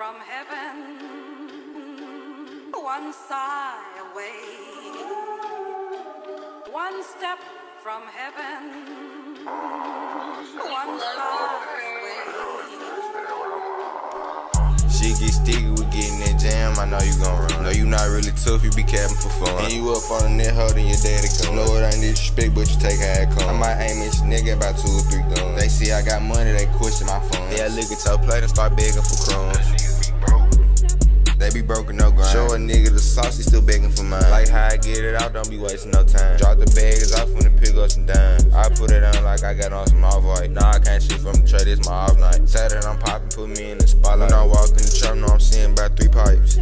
from heaven, one sigh away, one step from heaven, one sigh away. Shit get sticky with getting that jam, I know you gon' run. Know you not really tough, you be capping for fun. And you up on the net holding your daddy come. Know it ain't disrespect, but you take how it come. I might aim at your nigga about two or three guns. They see I got money, they question my funds. Yeah, look at your plate and start begging for crumbs. Broken, no grind. Show a nigga the sauce, he still begging for mine. Like how I get it out, don't be wasting no time. Drop the bags off when the pick up some dimes. I put it on like I got on some off white. Nah, I can't shoot from the tray, this my off night. Saturday I'm popping, put me in the spotlight. When I walk in the trap, know I'm seeing about three pipes.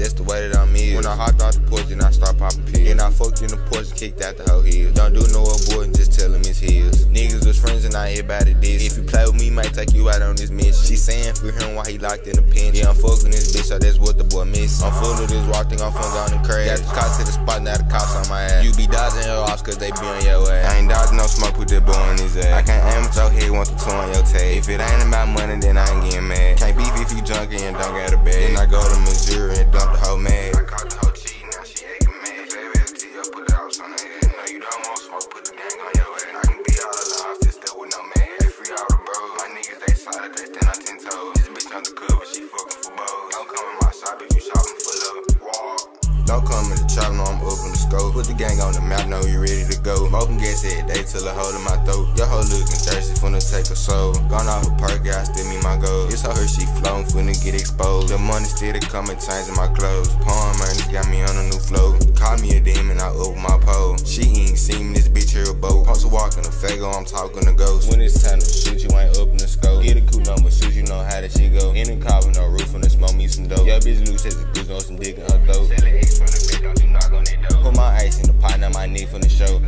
That's the way that I'm is. When I hopped off the porch, then I start popping pills. Then I fucked in the porch and kicked out the whole hill. Don't do no abortion, just tell him it's his. Niggas was friends and I everybody this. If you play with me, might take you out on this mission. She saying for him why he locked in the pen. Yeah, I'm fucking this bitch, so that's what I'm full of this raw thing, I'm on the crash. Got the cops to the spot, now the cops on my ass. You be dodging your offs cause they be on your ass. I ain't dodging no smoke, put that boy on his ass. I can't aim at your head, want the two on your tag. If it ain't about money, then I ain't getting mad. Can't beef if you junkie and don't got a bag. Then I go to Missouri and dump the whole mag. I caught the whole cheat, now she aching mad. Baby, STO, put the house on her head. No, you don't want smoke, put Don't come in the trap, know I'm up in the scope. Put the gang on the map, know you ready to go. Smoking gas every day till a hole in my throat. Your hoe looking thirsty, finna take a soul. Gone off a perk, I still me my goals. It's her, she flown, finna get exposed. The money still to come and changing my clothes. Porn money got me on a new flow. Call me a demon, I open my pole. She ain't seen me, this bitch here a boat. Post a walk in a fago, I'm talking to ghosts. When it's time to shoot, you ain't up in the scope. Get a cool number, shoot, you know how that shit go. In the car with no roof, finna smoke me some dope. Your bitch loose as a goose, know some dick in her throat. From the show.